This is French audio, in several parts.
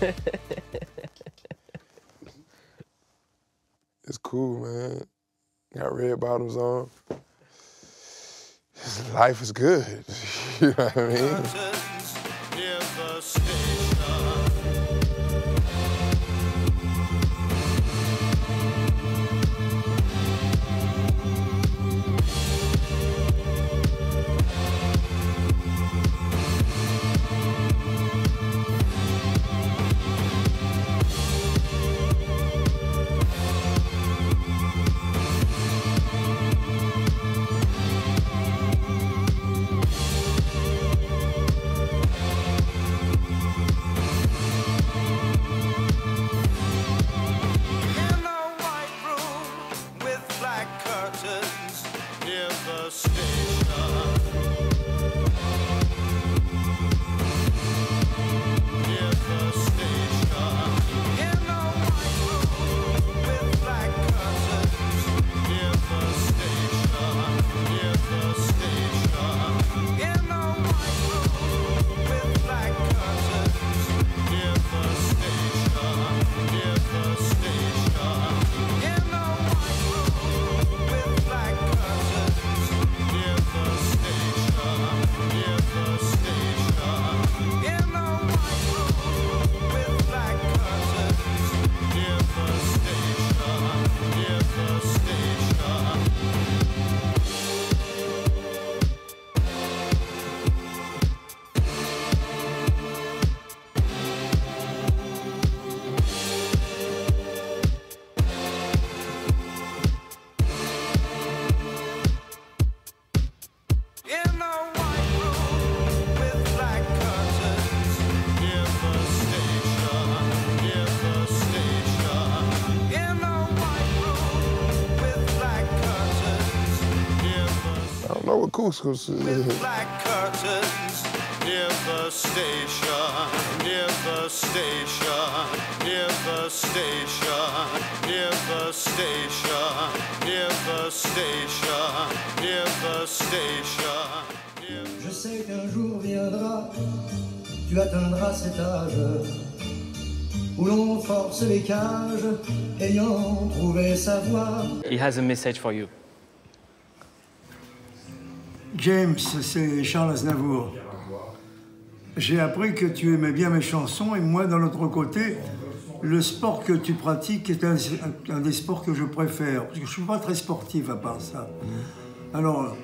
it's cool, man. Got red bottoms on. Life is good. you know what I mean? Near the station. Near Je sais qu'un jour viendra, tu atteindras cet âge où l'on force les cages, ayant trouvé sa voie. He has a message for you. James, c'est Charles Aznavour. J'ai appris que tu aimais bien mes chansons et moi, de l'autre côté, le sport que tu pratiques est un, des sports que je préfère. Parce que je ne suis pas très sportif à part ça. Alors,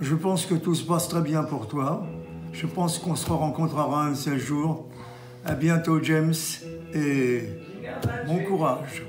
je pense que tout se passe très bien pour toi. Je pense qu'on se rencontrera un de ces jours. À bientôt, James, et bon courage.